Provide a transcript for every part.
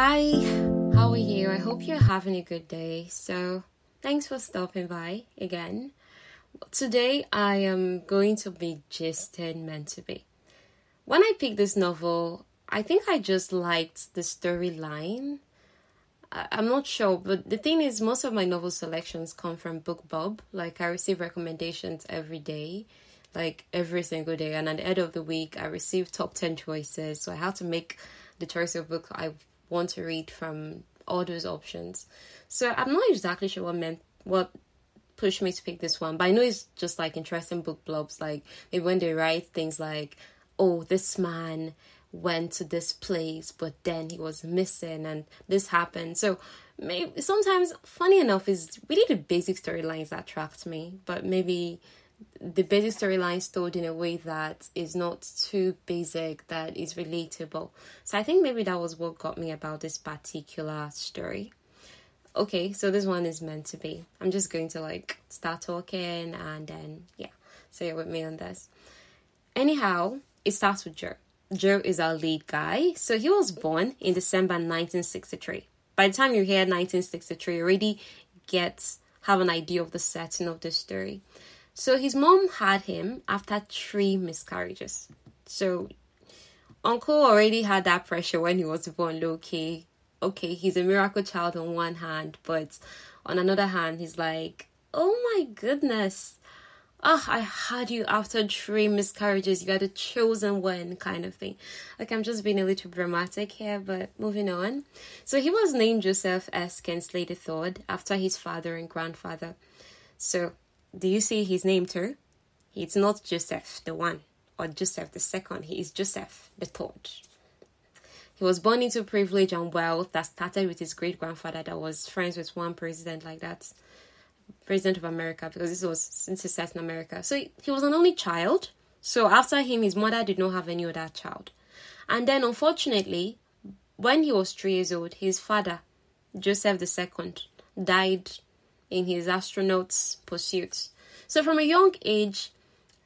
Hi, how are you? I hope you're having a good day. So, thanks for stopping by again. Today, I am going to be gisting meant to be. When I picked this novel, I think I just liked the storyline. I'm not sure, but the thing is, most of my novel selections come from BookBub. Like, I receive recommendations every day, like every single day, and at the end of the week, I receive top 10 choices. So I have to make the choice of book I want to read from all those options. So I'm not exactly sure what meant what pushed me to pick this one, but I know it's just like interesting book blobs, like maybe when they write things like, "Oh, this man went to this place, but then he was missing, and this happened." So maybe sometimes, funny enough, is really the basic storylines that attract me, but maybe the basic storyline told in a way that is not too basic, that is relatable. So I think maybe that was what got me about this particular story. Okay, so this one is meant to be. I'm just going to like start talking and then, yeah, so you're with me on this. Anyhow, it starts with Joe. Joe is our lead guy. So he was born in December 1963. By the time you hear 1963, you already get have an idea of the setting of the story. So his mom had him after three miscarriages. So uncle already had that pressure when he was born, low key. Okay, he's a miracle child on one hand, but on another hand, he's like, oh my goodness. Oh, I had you after three miscarriages. You got a chosen one, kind of thing. Like, I'm just being a little dramatic here, but moving on. So, he was named Joseph S. Kingsley III after his father and grandfather. So, do you see his name too? It's not Joseph the one or Joseph the second, he is Joseph the third. He was born into privilege and wealth that started with his great grandfather that was friends with one president like that. President of America, because this was since he set in America. So he, was an only child. So after him, his mother did not have any other child. And then unfortunately, when he was three years old, his father, Joseph II, died in his astronaut's pursuits. So from a young age,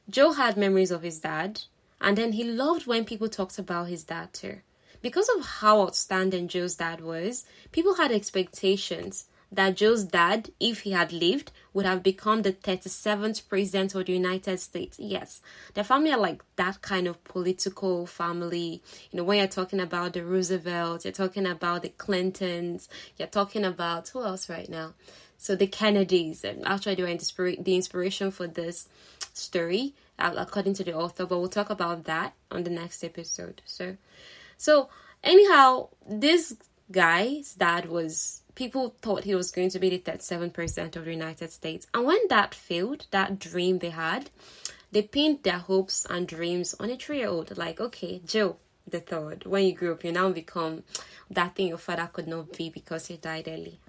Joe had memories of his dad, and then he loved when people talked about his dad too. Because of how outstanding Joe's dad was, people had expectations that Joe's dad, if he had lived, would have become the 37th president of the United States. Yes, the family are like that kind of political family. You know, when you're talking about the Roosevelts, you're talking about the Clintons, you're talking about who else right now? So the Kennedys, and actually they inspira- the inspiration for this story, uh, according to the author. But we'll talk about that on the next episode. So, so anyhow, this guy's dad was people thought he was going to be the 37% of the United States. And when that failed, that dream they had, they pinned their hopes and dreams on a three year old. Like, okay, Joe, the third, when you grew up, you now become that thing your father could not be because he died early.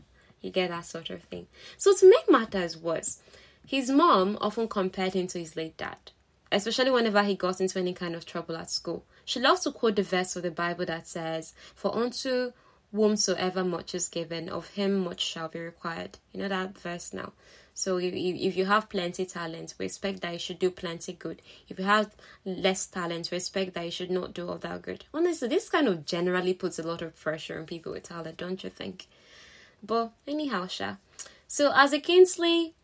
You get that sort of thing. So to make matters worse, his mom often compared him to his late dad, especially whenever he got into any kind of trouble at school. She loves to quote the verse of the Bible that says, For unto whomsoever much is given, of him much shall be required. You know that verse now. So if, if you have plenty talent, we expect that you should do plenty good. If you have less talent, we expect that you should not do all that good. Honestly, this kind of generally puts a lot of pressure on people with talent, don't you think? But anyhow, Sha. So as a Kingsley,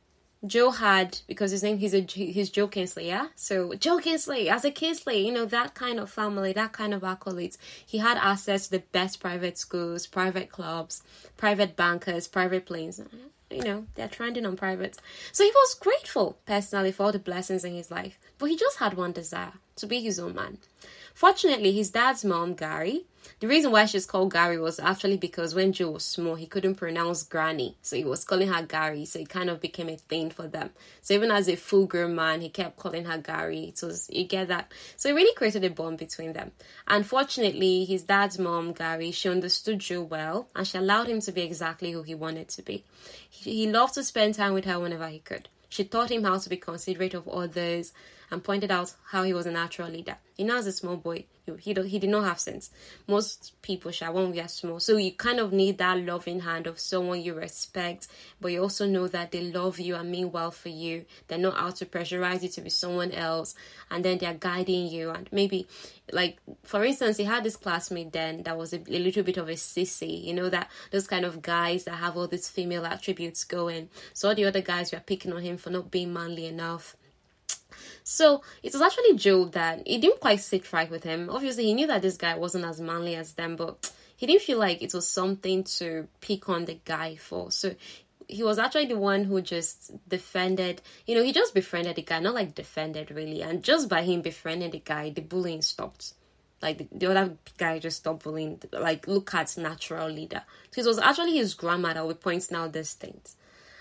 Joe had because his name he's a he's Joe Kingsley, yeah. So Joe Kingsley, as a Kingsley, you know that kind of family, that kind of accolades. He had access to the best private schools, private clubs, private bankers, private planes. You know they're trending on private. So he was grateful personally for all the blessings in his life, but he just had one desire to be his own man. Fortunately, his dad's mom, Gary, the reason why she's called Gary was actually because when Joe was small, he couldn't pronounce granny. So he was calling her Gary. So it kind of became a thing for them. So even as a full grown man, he kept calling her Gary. Was, you get that? So it really created a bond between them. Unfortunately, his dad's mom, Gary, she understood Joe well and she allowed him to be exactly who he wanted to be. He loved to spend time with her whenever he could. She taught him how to be considerate of others and pointed out how he was a natural leader. You know, as a small boy, he, he, did not have sense. Most people shall when we are small. So you kind of need that loving hand of someone you respect, but you also know that they love you and mean well for you. They're not out to pressurize you to be someone else, and then they're guiding you. And maybe, like for instance, he had this classmate then that was a, a little bit of a sissy. You know that those kind of guys that have all these female attributes going. So all the other guys were picking on him for not being manly enough so it was actually Joe that it didn't quite sit right with him. Obviously, he knew that this guy wasn't as manly as them, but he didn't feel like it was something to pick on the guy for. So he was actually the one who just defended, you know, he just befriended the guy, not like defended really. And just by him befriending the guy, the bullying stopped. Like the, the other guy just stopped bullying. Like, look at natural leader. So it was actually his grandmother who points out these things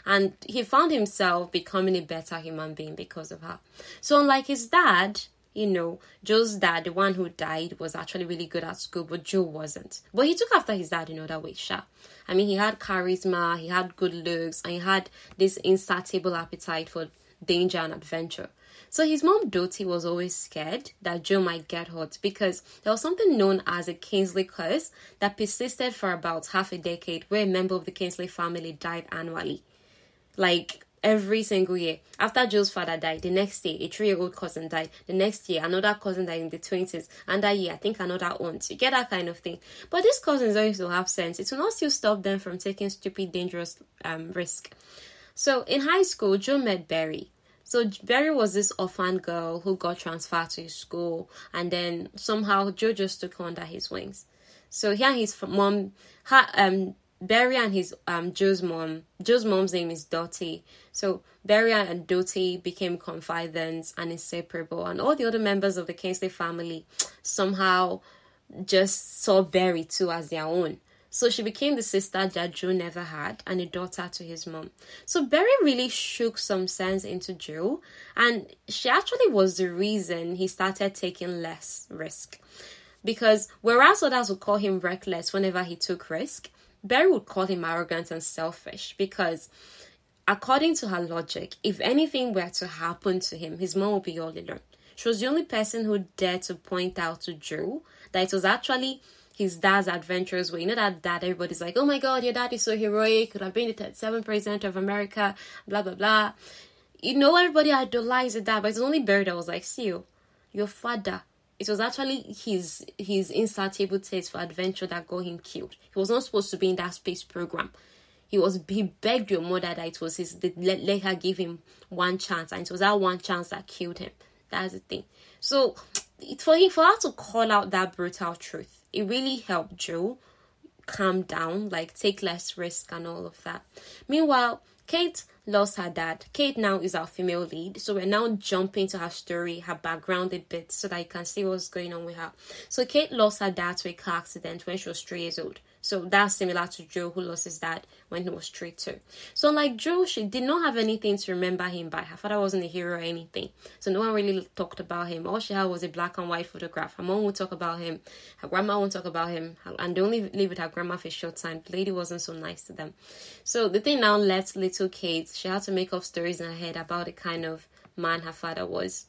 and he found himself becoming a better human being because of her. So, unlike his dad, you know, Joe's dad, the one who died, was actually really good at school, but Joe wasn't. But he took after his dad in other ways, sure. I mean, he had charisma, he had good looks, and he had this insatiable appetite for danger and adventure. So his mom Dottie was always scared that Joe might get hurt because there was something known as a Kingsley curse that persisted for about half a decade where a member of the Kingsley family died annually like every single year. After Joe's father died, the next day a three-year-old cousin died. The next year another cousin died in the twenties, and that year I think another aunt. You get that kind of thing. But these cousins always to have sense. It will not still stop them from taking stupid, dangerous um risk. So in high school, Joe met Barry. So Barry was this orphan girl who got transferred to his school, and then somehow Joe just took her under his wings. So here his mom, her, um, Barry and his um Joe's mom. Joe's mom's name is Dottie. So Barry and Dottie became confidants and inseparable, and all the other members of the Kingsley family somehow just saw Barry too as their own. So she became the sister that Joe never had and a daughter to his mom. So Barry really shook some sense into Joe, and she actually was the reason he started taking less risk. Because whereas others would call him reckless whenever he took risk, Barry would call him arrogant and selfish because, according to her logic, if anything were to happen to him, his mom would be all alone. She was the only person who dared to point out to Joe that it was actually his dad's adventures were. You know that dad, everybody's like, oh my god, your dad is so heroic, could have been the 37th president of America, blah blah blah. You know, everybody idolized the dad, but it's only Barry that was like, see you, your father it was actually his his insatiable taste for adventure that got him killed. He was not supposed to be in that space program. He was he begged your mother that it was his let, let her give him one chance, and it was that one chance that killed him. That's the thing. So for him for her to call out that brutal truth, it really helped Joe calm down, like take less risk and all of that. Meanwhile, Kate lost her dad. Kate now is our female lead. So we're now jumping to her story, her background a bit, so that you can see what's going on with her. So Kate lost her dad to a car accident when she was three years old. So that's similar to Joe, who lost his dad when he was three too. So like Joe, she did not have anything to remember him by. Her father wasn't a hero or anything. So no one really talked about him. All she had was a black and white photograph. Her mom would talk about him. Her grandma would talk about him. And they only live with her grandma for a short time. The lady wasn't so nice to them. So the thing now left little Kate. She had to make up stories in her head about the kind of man her father was.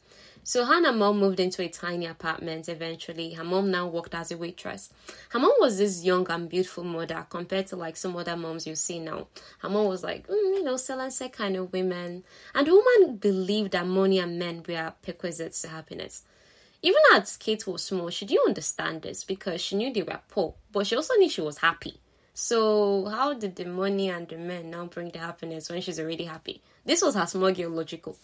So Hannah mom moved into a tiny apartment eventually. Her mom now worked as a waitress. Her mom was this young and beautiful mother compared to like some other moms you see now. Her mom was like, mm, you know, selling set kind of women. And the woman believed that money and men were prerequisites to happiness. Even as Kate was small, she didn't understand this because she knew they were poor, but she also knew she was happy. So how did the money and the men now bring the happiness when she's already happy? This was her small girl logical.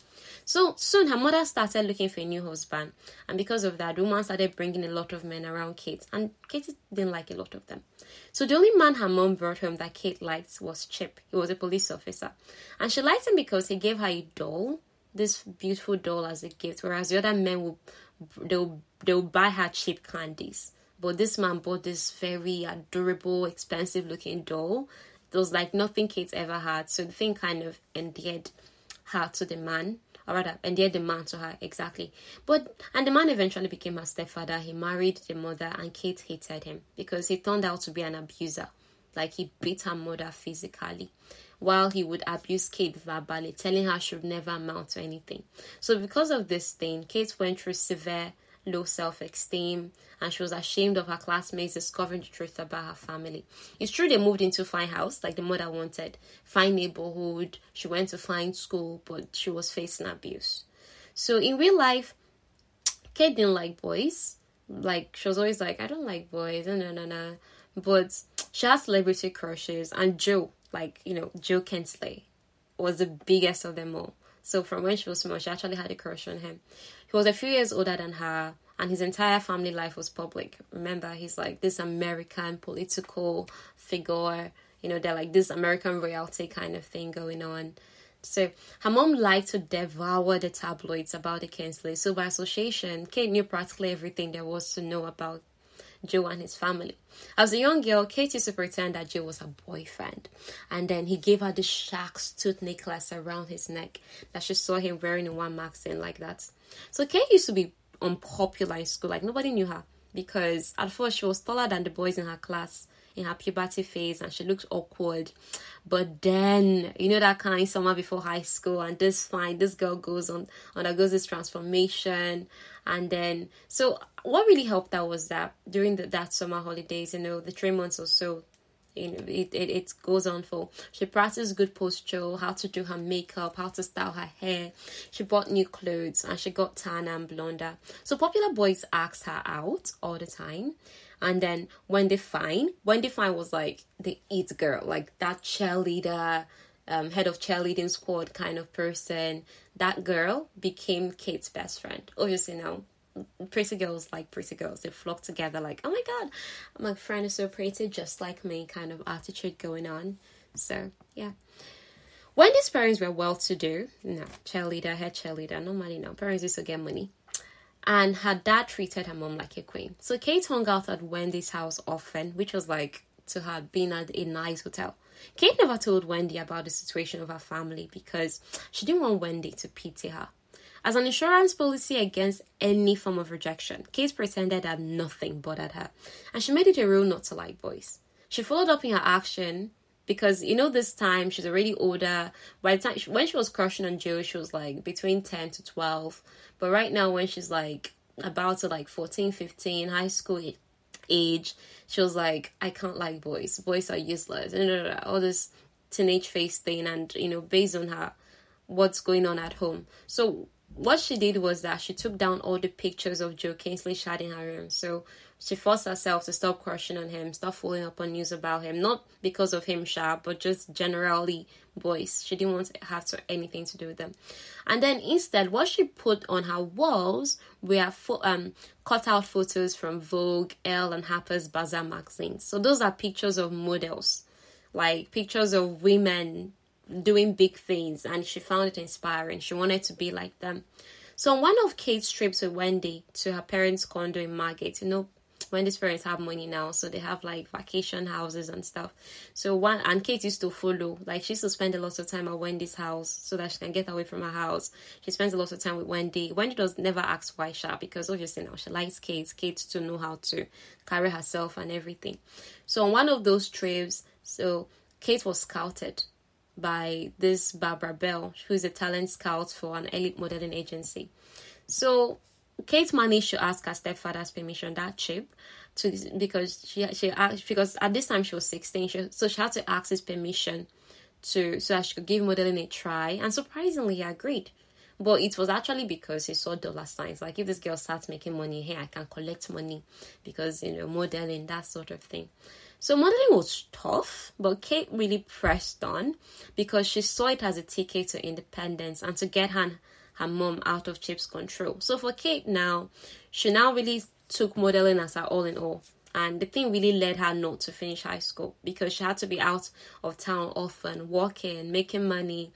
So soon her mother started looking for a new husband, and because of that, the woman started bringing a lot of men around Kate, and Kate didn't like a lot of them. So the only man her mom brought home that Kate liked was Chip. He was a police officer, and she liked him because he gave her a doll, this beautiful doll as a gift, whereas the other men would they'll they'll buy her cheap candies. But this man bought this very adorable, expensive looking doll. It was like nothing Kate ever had. So the thing kind of endeared her to the man or rather endeared the man to her exactly. But and the man eventually became her stepfather. He married the mother and kate hated him because he turned out to be an abuser. Like he beat her mother physically while he would abuse Kate verbally, telling her she would never amount to anything. So, because of this thing, Kate went through severe low self esteem and she was ashamed of her classmates discovering the truth about her family. It's true they moved into a fine house like the mother wanted, fine neighborhood, she went to fine school, but she was facing abuse. So in real life, Kate didn't like boys. Like she was always like, I don't like boys, no no no no. But she has celebrity crushes and Joe, like, you know, Joe Kingsley was the biggest of them all. So from when she was small, she actually had a crush on him. He was a few years older than her, and his entire family life was public. Remember, he's like this American political figure. You know, they're like this American royalty kind of thing going on. So her mom liked to devour the tabloids about the Kingsley. So by association, Kate knew practically everything there was to know about Joe and his family. As a young girl, Kate used to pretend that Joe was her boyfriend. And then he gave her the shark's tooth necklace around his neck that she saw him wearing in one magazine like that. So Kate used to be unpopular in school. Like nobody knew her because at first she was taller than the boys in her class in her puberty phase and she looked awkward. But then, you know, that kind summer before high school, and this fine, this girl goes on, undergoes this transformation. And then, so what really helped her was that during the, that summer holidays, you know, the three months or so, you know, it, it, it goes on for. She practiced good posture, how to do her makeup, how to style her hair. She bought new clothes and she got tan and blonder. So popular boys asked her out all the time. And then Wendy Fine, Wendy Fine was like the it girl, like that cheerleader, um, head of cheerleading squad kind of person. That girl became Kate's best friend. Obviously now pretty girls like pretty girls. They flock together like, oh my god, my friend is so pretty, just like me kind of attitude going on. So yeah. Wendy's parents were well to do. No, cheerleader, head cheerleader, no money, no. Parents used to get money and her dad treated her mom like a queen. So Kate hung out at Wendy's house often, which was like to her being at a nice hotel. Kate never told Wendy about the situation of her family because she didn't want Wendy to pity her. As an insurance policy against any form of rejection, Kate pretended that nothing bothered her, and she made it a rule not to like boys. She followed up in her action because you know this time she's already older. By the time she, when she was crushing on Joe, she was like between ten to twelve. But right now, when she's like about to like 14, 15, high school age, she was like, I can't like boys. Boys are useless. And uh, all this teenage face thing, and you know, based on her what's going on at home. So what she did was that she took down all the pictures of Joe Kingsley shot in her room. So she forced herself to stop crushing on him, stop following up on news about him, not because of him, Sha, but just generally boys. She didn't want to have to, anything to do with them. And then instead, what she put on her walls were fo- um, cut out photos from Vogue, Elle, and Harper's Bazaar magazines. So those are pictures of models, like pictures of women doing big things, and she found it inspiring. She wanted to be like them. So on one of Kate's trips with Wendy to her parents' condo in Margate, you know, Wendy's parents have money now, so they have like vacation houses and stuff. So one and Kate used to follow, like she used to spend a lot of time at Wendy's house so that she can get away from her house. She spends a lot of time with Wendy. Wendy does never ask why she because obviously now she likes Kate. Kate to know how to carry herself and everything. So on one of those trips, so Kate was scouted by this Barbara Bell, who's a talent scout for an elite modeling agency. So Kate managed to ask her stepfather's permission that trip to because she she asked because at this time she was 16 she, so she had to ask his permission to so that she could give modeling a try and surprisingly he agreed but it was actually because he saw dollar signs like if this girl starts making money hey i can collect money because you know modeling that sort of thing so modeling was tough but kate really pressed on because she saw it as a ticket to independence and to get her her mom out of Chip's control. So for Kate now, she now really took modeling as her all in all. And the thing really led her not to finish high school because she had to be out of town often, working, making money.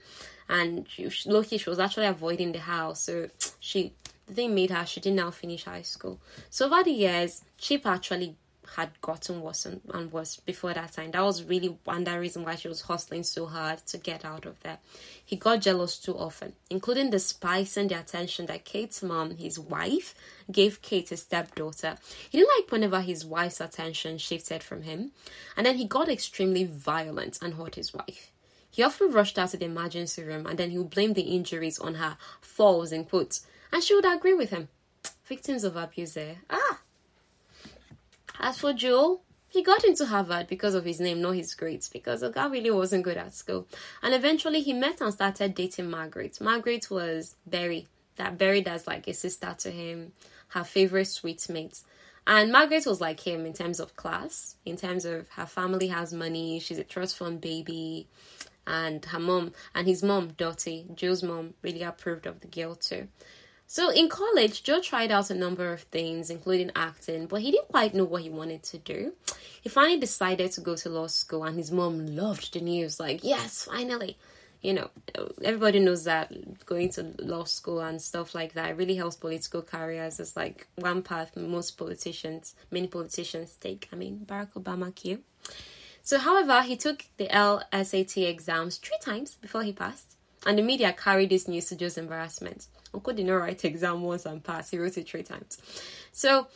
And she, lucky she was actually avoiding the house. So she the thing made her she didn't now finish high school. So over the years, Chip actually had gotten worse and, and worse before that time. That was really one the reason why she was hustling so hard to get out of there. He got jealous too often, including the spice and the attention that Kate's mom, his wife, gave Kate his stepdaughter. He didn't like whenever his wife's attention shifted from him, and then he got extremely violent and hurt his wife. He often rushed out to the emergency room and then he would blame the injuries on her falls in quotes. And she would agree with him. Victims of abuse there. Ah! As for Joel, he got into Harvard because of his name, not his grades, because guy really wasn't good at school. And eventually he met and started dating Margaret. Margaret was Berry, that Berry that's like a sister to him, her favorite sweet mate. And Margaret was like him in terms of class, in terms of her family has money, she's a trust fund baby, and her mom and his mom, Dottie, Joe's mom, really approved of the girl too. So in college, Joe tried out a number of things, including acting, but he didn't quite know what he wanted to do. He finally decided to go to law school, and his mom loved the news. Like, yes, finally. You know, everybody knows that going to law school and stuff like that really helps political careers. It's like one path most politicians, many politicians take. I mean, Barack Obama, Q. So, however, he took the LSAT exams three times before he passed, and the media carried this news to Joe's embarrassment. Uncle did not write exam once and pass. He wrote it three times. So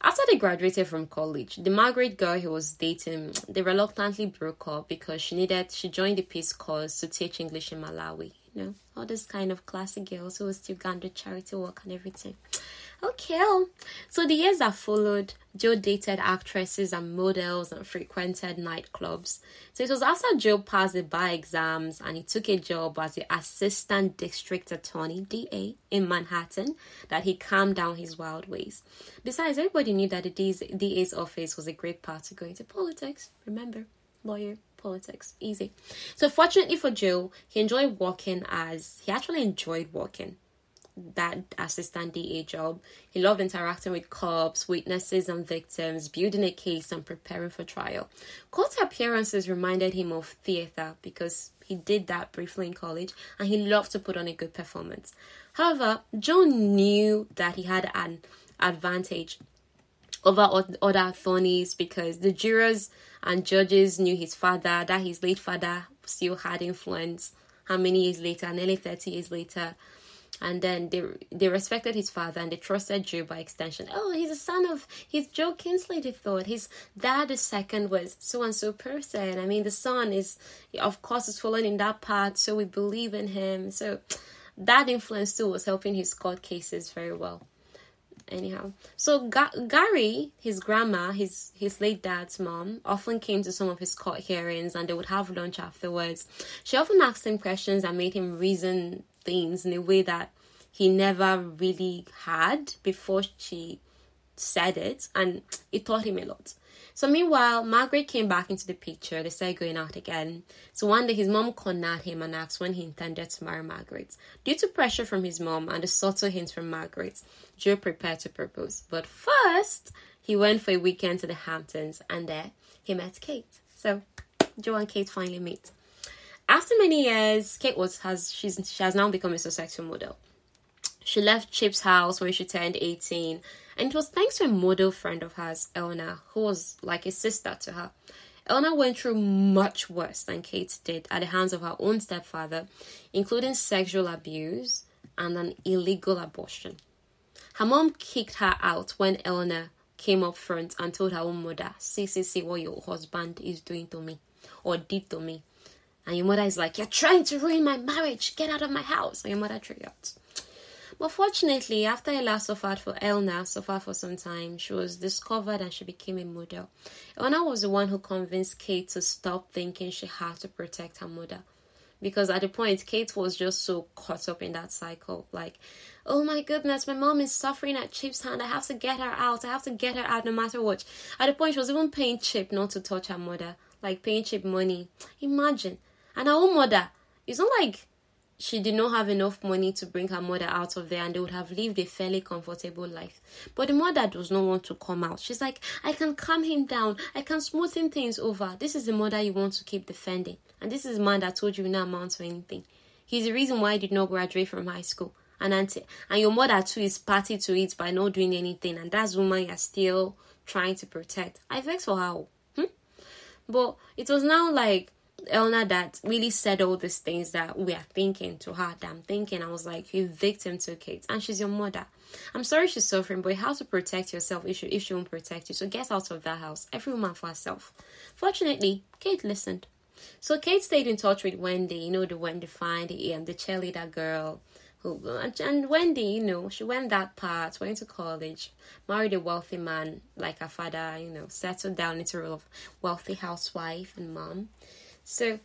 after they graduated from college, the Margaret girl he was dating, they reluctantly broke up because she needed she joined the Peace Corps to teach English in Malawi. You know, all those kind of classic girls who will still go and do charity work and everything. Okay. Oh. So the years that followed, Joe dated actresses and models and frequented nightclubs. So it was after Joe passed the bar exams and he took a job as the assistant district attorney, DA, in Manhattan that he calmed down his wild ways. Besides, everybody knew that the DA's office was a great path to go into politics. Remember, lawyer, politics, easy. So fortunately for Joe, he enjoyed working as he actually enjoyed working that assistant DA job. He loved interacting with cops, witnesses, and victims, building a case, and preparing for trial. Court appearances reminded him of theatre because he did that briefly in college and he loved to put on a good performance. However, John knew that he had an advantage over other attorneys because the jurors and judges knew his father, that his late father still had influence. How many years later, nearly 30 years later, and then they they respected his father and they trusted Joe by extension. Oh, he's a son of he's Joe Kingsley, They thought his dad, the second, was so and so person. I mean, the son is of course is following in that path, so we believe in him. So that influence too was helping his court cases very well anyhow so Ga- gary his grandma his his late dad's mom often came to some of his court hearings and they would have lunch afterwards she often asked him questions that made him reason things in a way that he never really had before she said it, and it taught him a lot. So meanwhile, Margaret came back into the picture. They started going out again. So one day his mom cornered him and asked when he intended to marry Margaret. Due to pressure from his mom and the subtle hints from Margaret, Joe prepared to propose. But first, he went for a weekend to the Hamptons and there he met Kate. So Joe and Kate finally meet. After many years, Kate was has she's she has now become a successful model. She left Chip's house when she turned 18, and it was thanks to a model friend of hers, Eleanor, who was like a sister to her. Eleanor went through much worse than Kate did at the hands of her own stepfather, including sexual abuse and an illegal abortion. Her mom kicked her out when Eleanor came up front and told her own mother, see, see, see what your husband is doing to me or did to me and your mother is like, You're trying to ruin my marriage, get out of my house, and your mother threw out. But fortunately, after Ella suffered for Elna, suffered for some time, she was discovered and she became a model. Elna was the one who convinced Kate to stop thinking she had to protect her mother. Because at the point, Kate was just so caught up in that cycle. Like, oh my goodness, my mom is suffering at Chip's hand. I have to get her out. I have to get her out no matter what. At the point, she was even paying Chip not to touch her mother. Like, paying Chip money. Imagine and her own mother, it's not like she did not have enough money to bring her mother out of there and they would have lived a fairly comfortable life. But the mother does not want to come out. She's like, I can calm him down. I can smoothen things over. This is the mother you want to keep defending. And this is the man that told you not amount to anything. He's the reason why I did not graduate from high school. And auntie, and your mother too is party to it by not doing anything. And that's woman you're still trying to protect. I vex for her. Hmm? But it was now like Elna that really said all these things that we are thinking to her that I'm thinking. I was like, you victim to Kate, and she's your mother. I'm sorry she's suffering, but how to protect yourself if she, if she won't protect you. So get out of that house. Every woman for herself. Fortunately, Kate listened. So Kate stayed in touch with Wendy, you know, the Wendy the, um, the cheerleader girl. Who, and Wendy, you know, she went that part, went to college, married a wealthy man like her father, you know, settled down into a wealthy housewife and mom. So,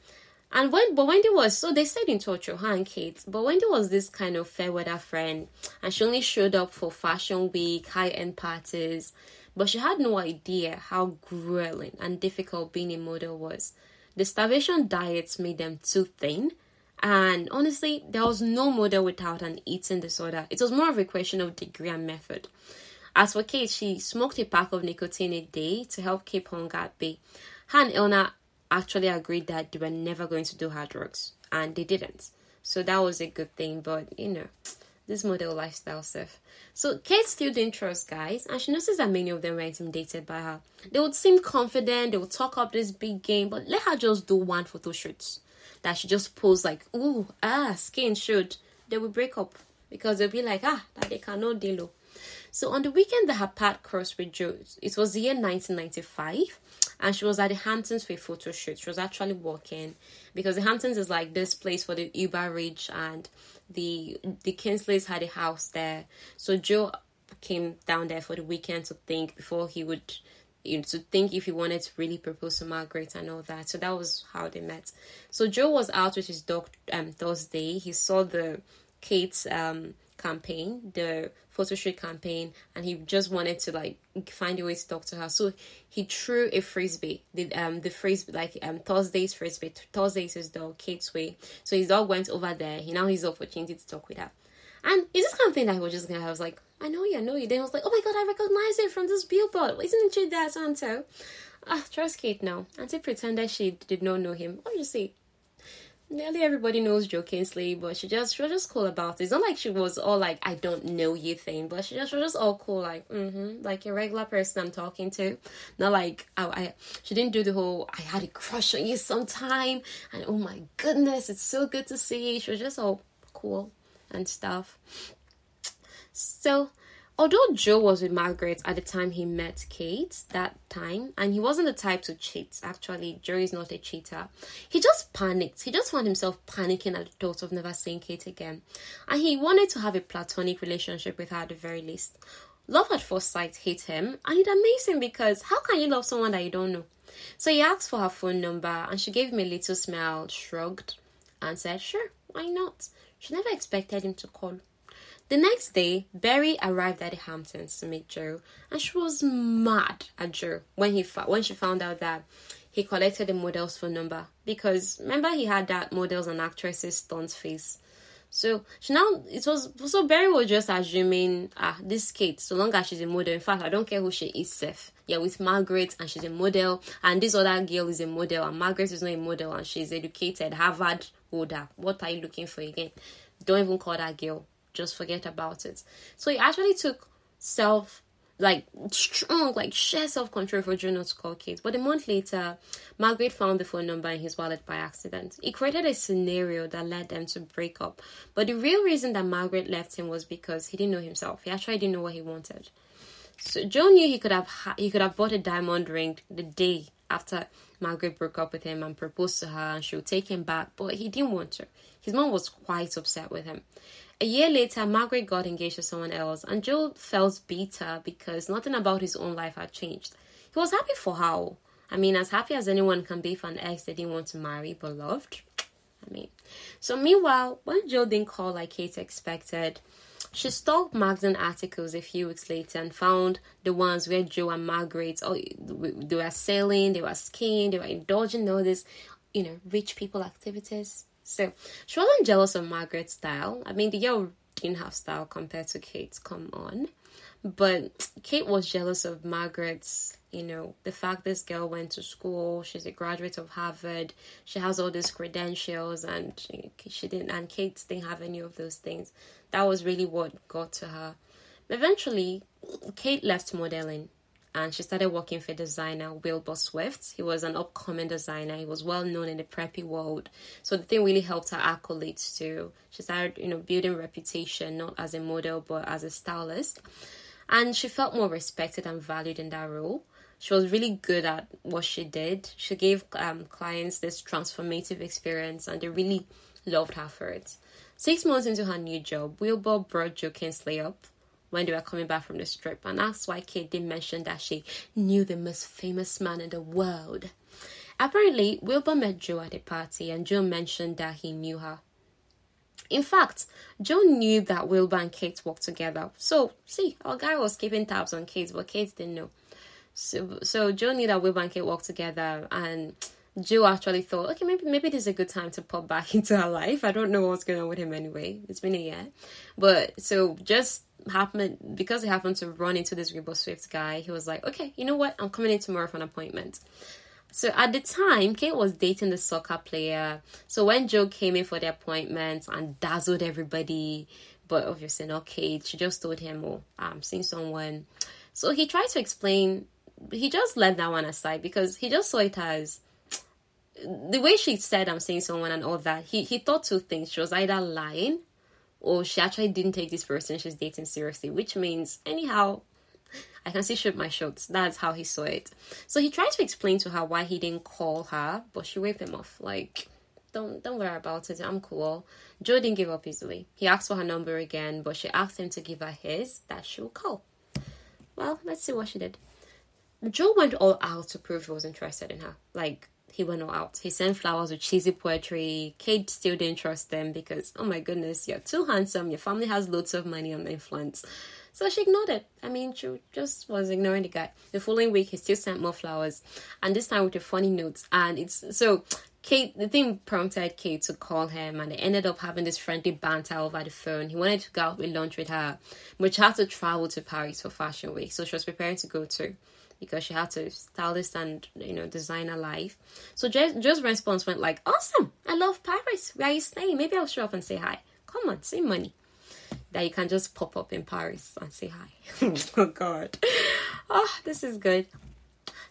and when but Wendy was so they stayed in touch with her and Kate, but Wendy was this kind of fair weather friend, and she only showed up for fashion week, high end parties, but she had no idea how grueling and difficult being a model was. The starvation diets made them too thin, and honestly, there was no model without an eating disorder. It was more of a question of degree and method. As for Kate, she smoked a pack of nicotine a day to help keep hunger at bay. Her and Ilna actually agreed that they were never going to do hard drugs, and they didn't. So that was a good thing, but you know, this model lifestyle stuff. So Kate still didn't trust guys, and she noticed that many of them were intimidated by her. They would seem confident, they would talk up this big game, but let her just do one photo shoot. That she just posed like, ooh, ah, skin shoot. They will break up because they'll be like, ah, that they cannot deal. So on the weekend that her path crossed with Joe, it was the year 1995, and she was at the Hamptons for a photo shoot. She was actually walking because the Hamptons is like this place for the uber rich, and the the Kingsleys had a house there. So Joe came down there for the weekend to think before he would you know, to think if he wanted to really propose to Margaret and all that. So that was how they met. So Joe was out with his dog um Thursday. He saw the Kate's um campaign, the photo shoot campaign, and he just wanted to like find a way to talk to her. So he threw a frisbee, the um the frisbee like um Thursday's frisbee. Thursday's his dog, Kate's way. So his dog went over there. He now the opportunity to talk with her. And it's this kind of thing that he was just gonna. I was like, I know you, I know you. Then I was like, oh my god, I recognize it from this billboard. Isn't it that so? Ah, trust Kate now. Auntie pretended she did not know him. What do you Obviously, nearly everybody knows Joe Kingsley, but she just she was just cool about it. It's not like she was all like I don't know you thing, but she just she was just all cool, like mm-hmm, like a regular person I'm talking to. Not like I, I she didn't do the whole I had a crush on you sometime and oh my goodness, it's so good to see. She was just all cool and stuff. So Although Joe was with Margaret at the time he met Kate, that time, and he wasn't the type to cheat, actually, Joe is not a cheater. He just panicked. He just found himself panicking at the thought of never seeing Kate again. And he wanted to have a platonic relationship with her at the very least. Love at first sight hit him, and it amazed him because how can you love someone that you don't know? So he asked for her phone number, and she gave him a little smile, shrugged, and said, Sure, why not? She never expected him to call. The next day, Barry arrived at the Hamptons to meet Joe, and she was mad at Joe when he fa- when she found out that he collected the model's phone number because remember he had that models and actresses stunt face. So she now it was so Barry was just assuming ah this Kate so long as she's a model. In fact, I don't care who she is. Safe. Yeah, with Margaret and she's a model, and this other girl is a model, and Margaret is not a model, and she's educated, Harvard holder. What are you looking for again? Don't even call that girl just forget about it. So he actually took self like strong, like sheer self control for Joe not to call Kate. But a month later, Margaret found the phone number in his wallet by accident. It created a scenario that led them to break up. But the real reason that Margaret left him was because he didn't know himself. He actually didn't know what he wanted. So Joe knew he could have ha- he could have bought a diamond ring the day after Margaret broke up with him and proposed to her, and she would take him back. But he didn't want to. His mom was quite upset with him. A year later, Margaret got engaged to someone else, and Joe felt bitter because nothing about his own life had changed. He was happy for her. I mean, as happy as anyone can be for an ex they didn't want to marry but loved. I mean, so meanwhile, when Joe didn't call like Kate expected, she stalked magazine articles a few weeks later and found the ones where Joe and Margaret, oh, they were sailing, they were skiing, they were indulging in all these, you know, rich people activities. So she wasn't jealous of Margaret's style. I mean, the girl didn't have style compared to Kate's. Come on. But Kate was jealous of Margaret's, you know, the fact this girl went to school, she's a graduate of Harvard, she has all these credentials, and she didn't, and Kate didn't have any of those things. That was really what got to her. Eventually, Kate left modeling and she started working for designer Wilbur Swift. He was an upcoming designer. He was well known in the preppy world. So the thing really helped her accolades too. She started, you know, building reputation not as a model but as a stylist. And she felt more respected and valued in that role. she was really good at what she did. She gave um, clients this transformative experience, and they really loved her for it. Six months into her new job, Wilbur brought Joe Kingsley up when they were coming back from the strip, and that's why Kate did mention that she knew the most famous man in the world. Apparently, Wilbur met Joe at a party, and Joe mentioned that he knew her. In fact, Joe knew that Wilbur and Kate worked together. So, see, our guy was keeping tabs on Kate, but Kate didn't know. So, so Joe knew that Wilbur and Kate worked together, and Joe actually thought, okay, maybe maybe this is a good time to pop back into her life. I don't know what's going on with him anyway. It's been a year, but so just happened because he happened to run into this Wilbur Swift guy. He was like, okay, you know what? I'm coming in tomorrow for an appointment. So at the time, Kate was dating the soccer player. So when Joe came in for the appointment and dazzled everybody, but obviously not Kate, she just told him, "Oh, I'm seeing someone." So he tried to explain he just let that one aside because he just saw it as the way she said I'm seeing someone and all that, he, he thought two things. She was either lying or she actually didn't take this person she's dating seriously, which means anyhow I can see shoot my shots. That's how he saw it. So he tried to explain to her why he didn't call her, but she waved him off. Like, don't don't worry about it. I'm cool. Joe didn't give up easily. He asked for her number again, but she asked him to give her his that she would call. Well, let's see what she did. Joe went all out to prove he was interested in her. Like, he went all out. He sent flowers with cheesy poetry. Kate still didn't trust them because, oh my goodness, you're too handsome. Your family has loads of money and influence. So she ignored it. I mean, she just was ignoring the guy. The following week, he still sent more flowers, and this time with a funny note. And it's so Kate, the thing prompted Kate to call him, and they ended up having this friendly banter over the phone. He wanted to go out with lunch with her, but she had to travel to Paris for Fashion Week, so she was preparing to go too because she had to stylist and you know design her life. So Joe's response went like, "Awesome! I love Paris. Where are you staying? Maybe I'll show up and say hi. Come on, save money." That you can just pop up in Paris and say hi. oh God, oh this is good.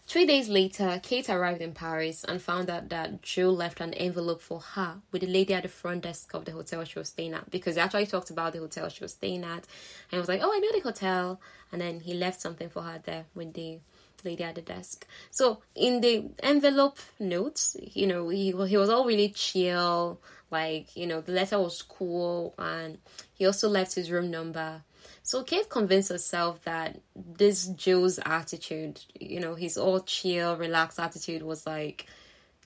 Three days later, Kate arrived in Paris and found out that Joe left an envelope for her with the lady at the front desk of the hotel she was staying at because they actually talked about the hotel she was staying at and was like, Oh, I know the hotel. And then he left something for her there with the lady at the desk. So in the envelope notes, you know, he he was all really chill. Like you know, the letter was cool, and he also left his room number. So Kate convinced herself that this Joe's attitude, you know, his all chill, relaxed attitude was like,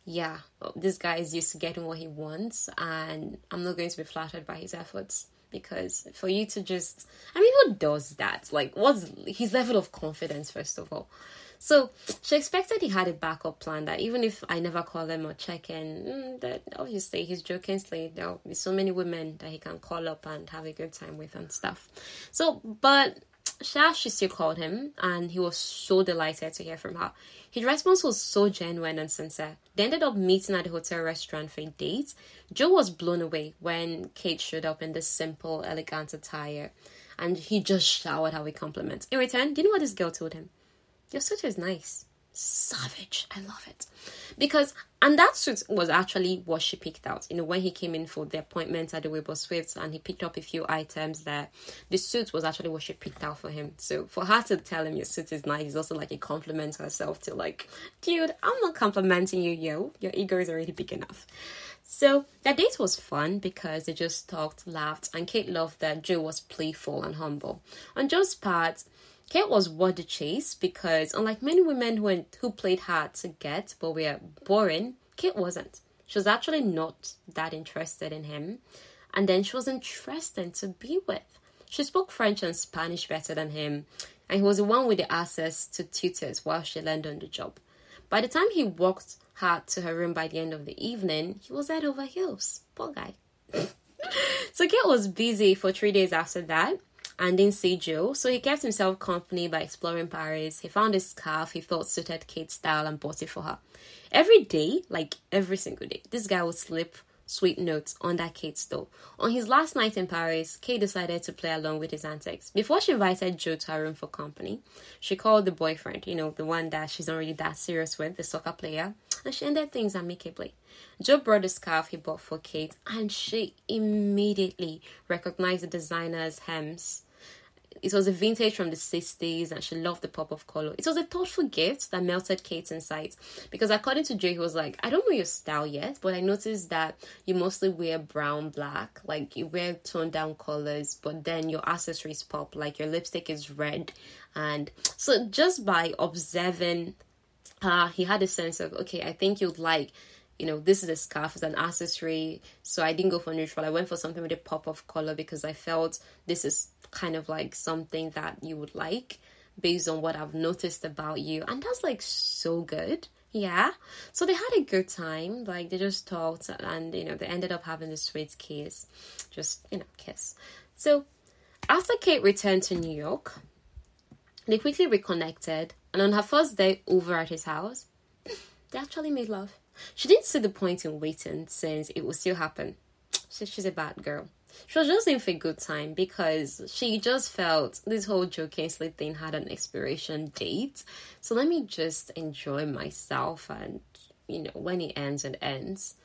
yeah, this guy is used to getting what he wants, and I'm not going to be flattered by his efforts because for you to just i mean who does that like what's his level of confidence first of all so she expected he had a backup plan that even if I never call him or check in, mm, that obviously he's Joe Kingsley. There'll be so many women that he can call up and have a good time with and stuff. So, but Sha, she still called him and he was so delighted to hear from her. His response was so genuine and sincere. They ended up meeting at the hotel restaurant for a date. Joe was blown away when Kate showed up in this simple, elegant attire and he just showered her with compliments. In return, do you know what this girl told him? Your suit is nice. Savage. I love it. Because, and that suit was actually what she picked out. You know, when he came in for the appointment at the Wilbur Swifts and he picked up a few items there, the suit was actually what she picked out for him. So for her to tell him your suit is nice is also like a compliment to herself to like, dude, I'm not complimenting you, yo. Your ego is already big enough. So that date was fun because they just talked, laughed, and Kate loved that Joe was playful and humble. On Joe's part, Kate was worth the chase because, unlike many women who, went, who played hard to get but were boring, Kate wasn't. She was actually not that interested in him, and then she was interesting to be with. She spoke French and Spanish better than him, and he was the one with the access to tutors while she learned on the job. By the time he walked her to her room by the end of the evening, he was head over heels. Poor guy. so Kate was busy for three days after that, and didn't see Joe, so he kept himself company by exploring Paris. He found a scarf he thought suited Kate's style and bought it for her. Every day, like every single day, this guy would slip sweet notes under Kate's door. On his last night in Paris, Kate decided to play along with his antics. Before she invited Joe to her room for company, she called the boyfriend, you know, the one that she's not really that serious with, the soccer player, and she ended things amicably. Joe brought the scarf he bought for Kate, and she immediately recognized the designer's hems it was a vintage from the 60s and she loved the pop of color. It was a thoughtful gift that melted Kate's inside because according to Jay, he was like, I don't know your style yet, but I noticed that you mostly wear brown, black, like you wear toned down colors, but then your accessories pop, like your lipstick is red. And so just by observing uh, he had a sense of, okay, I think you'd like you know, this is a scarf as an accessory. So I didn't go for neutral. I went for something with a pop of color because I felt this is kind of like something that you would like based on what I've noticed about you. And that's like so good. Yeah. So they had a good time. Like they just talked and, you know, they ended up having a sweet kiss. Just, you know, kiss. So after Kate returned to New York, they quickly reconnected. And on her first day over at his house, they actually made love. She didn't see the point in waiting since it would still happen. So she's a bad girl. She was just in for a good time because she just felt this whole Joe Kingsley thing had an expiration date. So let me just enjoy myself and, you know, when it ends, it ends.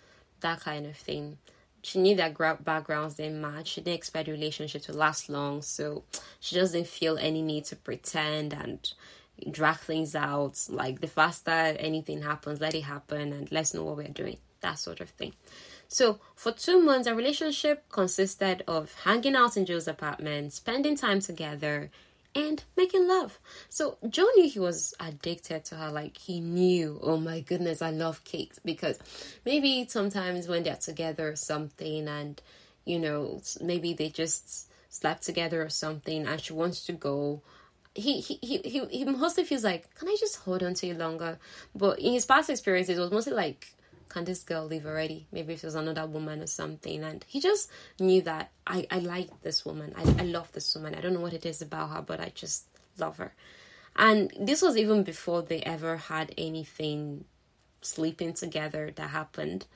That kind of thing. She knew that backgrounds didn't match. She didn't expect the relationship to last long. So she just didn't feel any need to pretend and drag things out. Like the faster anything happens, let it happen and let's know what we're doing. That sort of thing. So for two months, our relationship consisted of hanging out in Joe's apartment, spending time together, and making love. So Joe knew he was addicted to her. Like he knew, oh my goodness, I love Kate because maybe sometimes when they're together or something, and you know, maybe they just slept together or something, and she wants to go he, he he he mostly feels like can i just hold on to you longer but in his past experiences it was mostly like can this girl leave already? Maybe if was another woman or something. And he just knew that i i like this woman. I, I love this woman. I don't know what it is about her but i just love her. And this was even before they ever had anything sleeping together that happened.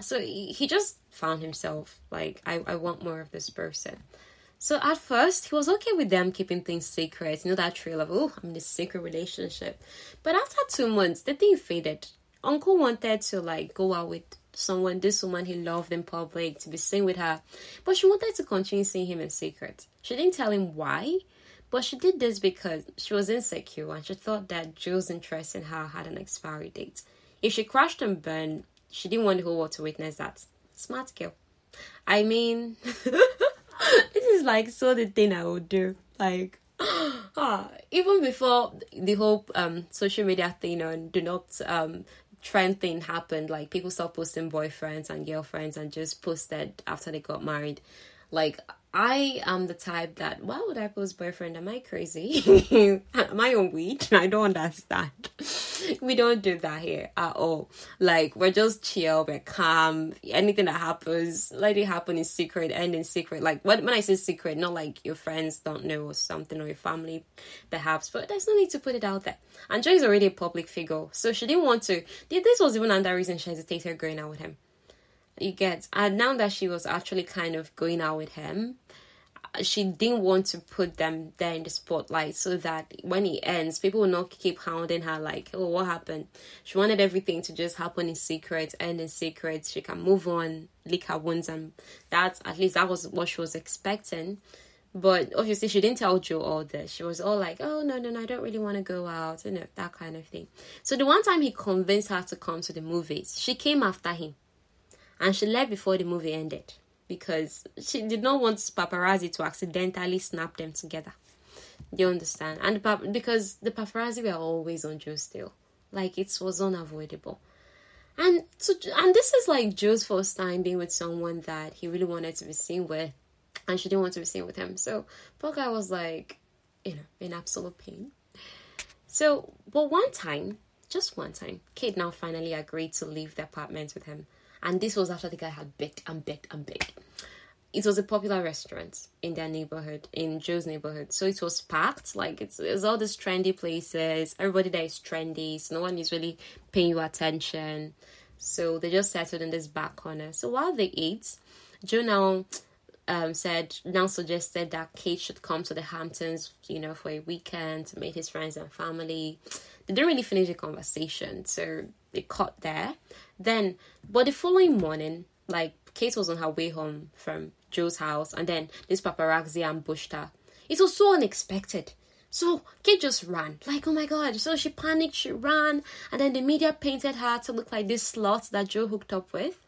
So he, he just found himself like I, I want more of this person. So at first, he was okay with them keeping things secret. You know that trail of, oh, I'm in a secret relationship. But after two months, the thing faded. Uncle wanted to like go out with someone, this woman he loved in public, to be seen with her. But she wanted to continue seeing him in secret. She didn't tell him why, but she did this because she was insecure and she thought that Joe's interest in her had an expiry date. If she crashed and burned, she didn't want the whole world to witness that. Smart girl. I mean, this is like so the thing I would do. Like, ah, even before the whole um social media thing on do not um trend thing happened, like people start posting boyfriends and girlfriends and just posted after they got married. Like I am the type that why would I post boyfriend? Am I crazy? am I on weed? I don't understand. we don't do that here at all. Like we're just chill, we're calm. Anything that happens, let it happen in secret, end in secret. Like when when I say secret, not like your friends don't know or something or your family perhaps, but there's no need to put it out there. And Joe is already a public figure, so she didn't want to. This was even another reason she hesitated going out with him you get and now that she was actually kind of going out with him she didn't want to put them there in the spotlight so that when it ends people will not keep hounding her like oh what happened she wanted everything to just happen in secret end in secret she can move on lick her wounds and that's at least that was what she was expecting but obviously she didn't tell Joe all this. She was all like, "Oh no, no, no, I don't really want to go out," you know, that kind of thing. So the one time he convinced her to come to the movies, she came after him and she left before the movie ended because she did not want paparazzi to accidentally snap them together. Do you understand? And because the paparazzi were always on Joe still, like it was unavoidable. And so, and this is like Joe's first time being with someone that he really wanted to be seen with, and she didn't want to be seen with him. So poor guy was like, you know, in absolute pain. So, but one time, just one time, Kate now finally agreed to leave the apartment with him and this was after the guy had begged and begged and begged. It was a popular restaurant in their neighborhood, in Joe's neighborhood. So it was packed. Like it's, it's all these trendy places. Everybody there is trendy. So no one is really paying you attention. So they just settled in this back corner. So while they ate, Joe now um, said now suggested that Kate should come to the Hamptons, you know, for a weekend to meet his friends and family. They didn't really finish the conversation, so they cut there. Then, but the following morning, like Kate was on her way home from Joe's house, and then this paparazzi ambushed her. It was so unexpected. So Kate just ran, like, oh my god. So she panicked, she ran, and then the media painted her to look like this slut that Joe hooked up with.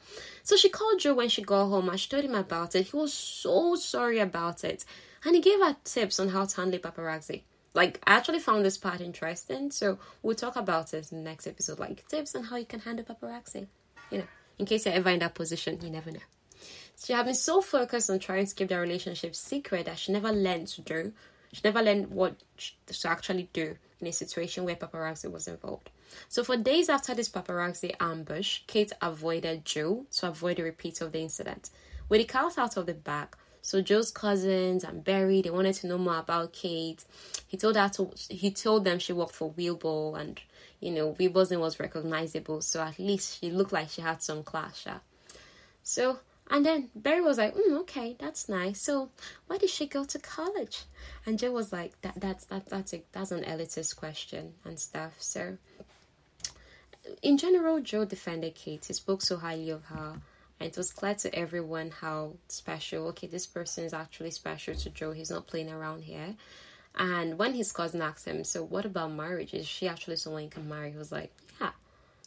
So she called Joe when she got home and she told him about it. He was so sorry about it. And he gave her tips on how to handle paparazzi. Like, I actually found this part interesting, so we'll talk about it in the next episode. Like, tips on how you can handle paparazzi. You know, in case you're ever in that position, you never know. She had been so focused on trying to keep their relationship secret that she never learned to do she never learned what to actually do in a situation where paparazzi was involved. So, for days after this paparazzi ambush, Kate avoided Joe to avoid a repeat of the incident. With the cat out of the bag, so Joe's cousins and Barry they wanted to know more about Kate. He told her to, he told them she worked for Wilbur and you know Wilbur's name was recognizable, so at least she looked like she had some class. Yeah. So and then Barry was like, mm, "Okay, that's nice. So, why did she go to college?" And Joe was like, "That that's that, that's a, that's an elitist question and stuff." So, in general, Joe defended Kate. He spoke so highly of her, and it was clear to everyone how special. Okay, this person is actually special to Joe. He's not playing around here. And when his cousin asked him, "So what about marriage? Is she actually someone you can marry?" He was like, "Yeah,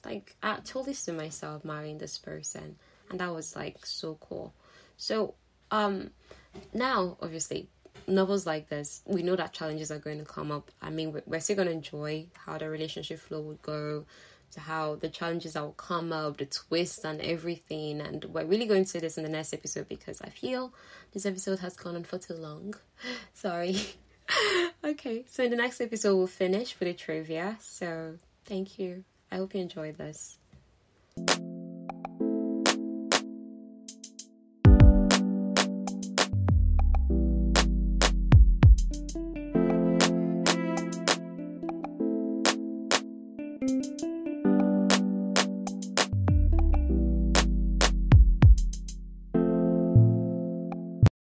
like I told this to myself, marrying this person." and that was like so cool so um now obviously novels like this we know that challenges are going to come up i mean we're, still going to enjoy how the relationship flow would go to how the challenges that will come up the twists and everything. And we're really going to this in the next episode because i feel this episode has gone on for too long. Sorry. Okay so in the next episode we'll finish with the trivia. So thank you. I hope you enjoyed this